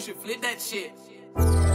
You should flip that shit.